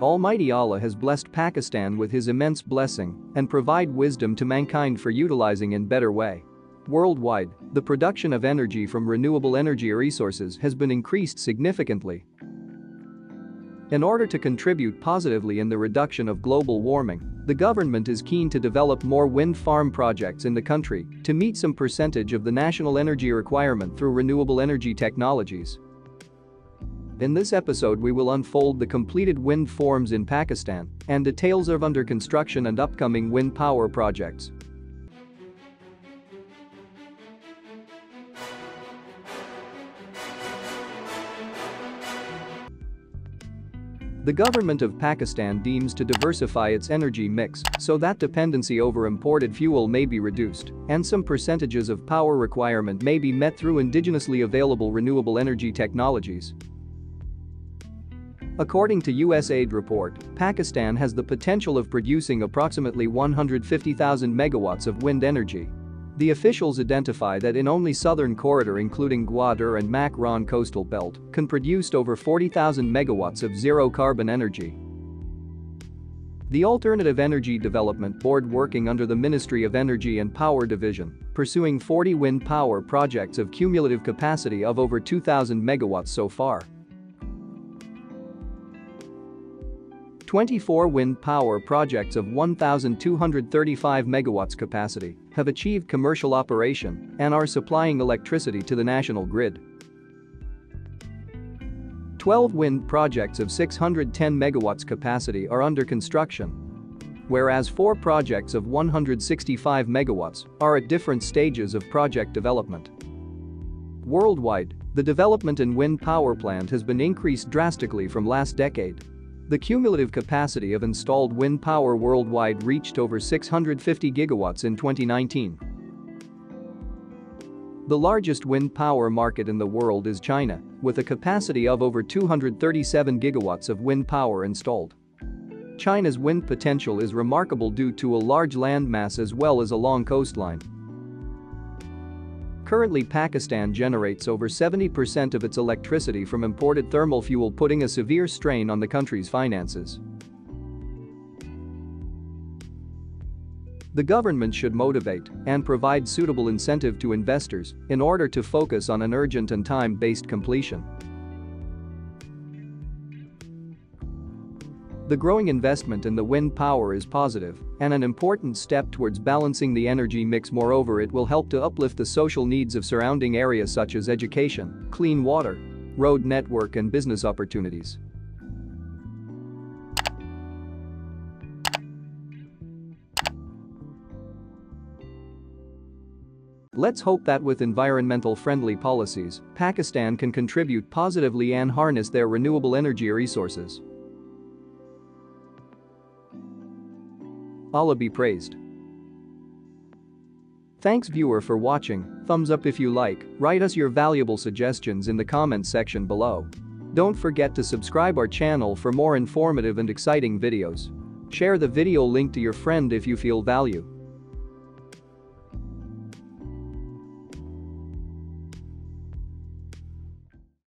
Almighty Allah has blessed Pakistan with his immense blessing and provide wisdom to mankind for utilizing in better way. Worldwide, the production of energy from renewable energy resources has been increased significantly. In order to contribute positively in the reduction of global warming, the government is keen to develop more wind farm projects in the country to meet some percentage of the national energy requirement through renewable energy technologies. In this episode we will unfold the completed wind farms in Pakistan and details of under construction and upcoming wind power projects. The government of Pakistan deems to diversify its energy mix so that dependency over imported fuel may be reduced and some percentages of power requirement may be met through indigenously available renewable energy technologies. According to USAID report, Pakistan has the potential of producing approximately 150,000 megawatts of wind energy the officials identify that in only southern corridor including Gwadar and Makran coastal belt can produce over 40,000 megawatts of zero-carbon energy. The Alternative Energy Development Board working under the Ministry of Energy and Power Division, pursuing 40 wind power projects of cumulative capacity of over 2,000 megawatts so far. 24 wind power projects of 1,235 megawatts capacity have achieved commercial operation and are supplying electricity to the national grid. 12 wind projects of 610 megawatts capacity are under construction, whereas 4 projects of 165 megawatts are at different stages of project development. Worldwide, the development in wind power plant has been increased drastically from last decade. The cumulative capacity of installed wind power worldwide reached over 650 gigawatts in 2019. The largest wind power market in the world is China, with a capacity of over 237 gigawatts of wind power installed. China's wind potential is remarkable due to a large landmass as well as a long coastline. Currently Pakistan generates over 70% of its electricity from imported thermal fuel putting a severe strain on the country's finances. The government should motivate and provide suitable incentive to investors in order to focus on an urgent and time-based completion. The growing investment in the wind power is positive and an important step towards balancing the energy mix moreover it will help to uplift the social needs of surrounding areas such as education, clean water, road network and business opportunities. Let's hope that with environmental friendly policies, Pakistan can contribute positively and harness their renewable energy resources. Allah be praised. Thanks viewer for watching, thumbs up if you like, write us your valuable suggestions in the comments section below. Don't forget to subscribe our channel for more informative and exciting videos. Share the video link to your friend if you feel value.